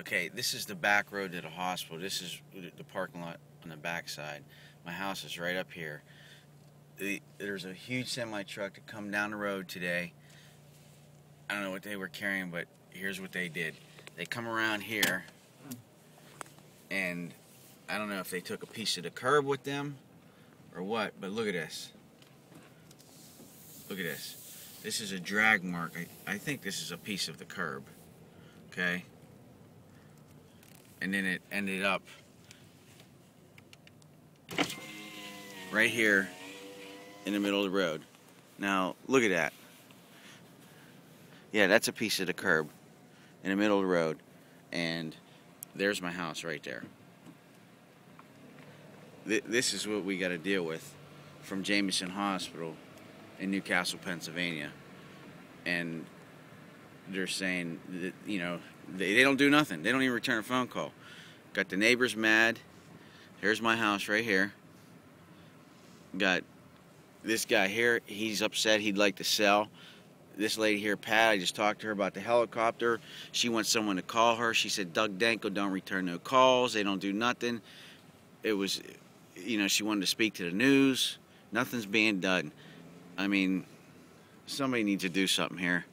Okay, this is the back road to the hospital. This is the parking lot on the back side. My house is right up here. The, there's a huge semi truck to come down the road today. I don't know what they were carrying, but here's what they did. They come around here, and I don't know if they took a piece of the curb with them or what, but look at this. Look at this. This is a drag mark. I, I think this is a piece of the curb. Okay? And then it ended up right here in the middle of the road. Now, look at that. Yeah, that's a piece of the curb in the middle of the road. And there's my house right there. This is what we got to deal with from Jameson Hospital in New Castle, Pennsylvania. And they're saying that, you know, they, they don't do nothing. They don't even return a phone call. Got the neighbors mad. Here's my house right here. Got this guy here. He's upset. He'd like to sell. This lady here, Pat, I just talked to her about the helicopter. She wants someone to call her. She said, Doug Danko don't return no calls. They don't do nothing. It was, you know, she wanted to speak to the news. Nothing's being done. I mean, somebody needs to do something here.